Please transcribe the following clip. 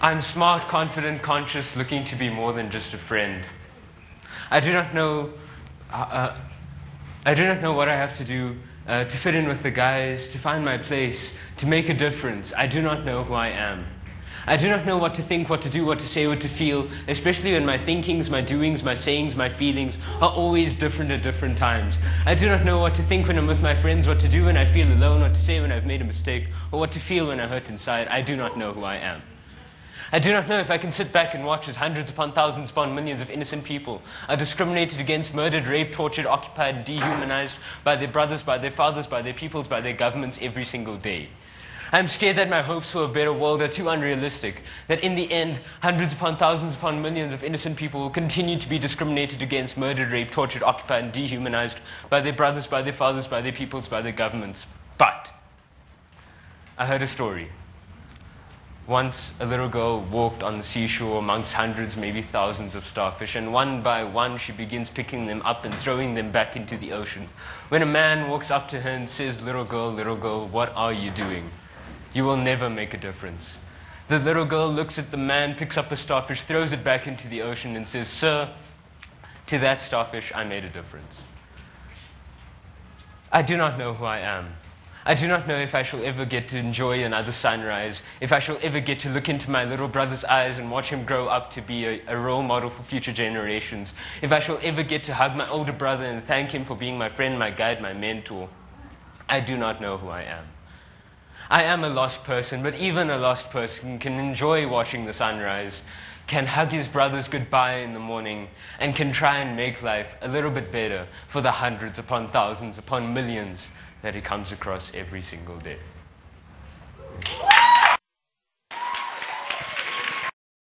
I'm smart, confident, conscious, looking to be more than just a friend. I do not know. Uh, uh, I do not know what I have to do uh, to fit in with the guys, to find my place, to make a difference. I do not know who I am. I do not know what to think, what to do, what to say, what to feel, especially when my thinkings, my doings, my sayings, my feelings are always different at different times. I do not know what to think when I'm with my friends, what to do when I feel alone, what to say when I've made a mistake, or what to feel when I hurt inside. I do not know who I am. I do not know if I can sit back and watch as hundreds upon thousands upon millions of innocent people are discriminated against, murdered, raped, tortured, occupied, dehumanized by their brothers, by their fathers, by their peoples, by their governments every single day. I'm scared that my hopes for a better world are too unrealistic, that in the end, hundreds upon thousands upon millions of innocent people will continue to be discriminated against, murdered, raped, tortured, occupied, and dehumanized by their brothers, by their fathers, by their peoples, by their governments. But I heard a story. Once a little girl walked on the seashore amongst hundreds, maybe thousands of starfish, and one by one she begins picking them up and throwing them back into the ocean. When a man walks up to her and says, Little girl, little girl, what are you doing? You will never make a difference. The little girl looks at the man, picks up a starfish, throws it back into the ocean, and says, Sir, to that starfish, I made a difference. I do not know who I am. I do not know if I shall ever get to enjoy another sunrise, if I shall ever get to look into my little brother's eyes and watch him grow up to be a, a, role model for future generations, if I shall ever get to hug my older brother and thank him for being my friend, my guide, my mentor. I do not know who I am. I am a lost person, but even a lost person can enjoy watching the sunrise, can hug his brothers goodbye in the morning, and can try and make life a little bit better for the hundreds upon thousands upon millions that he comes across every single day.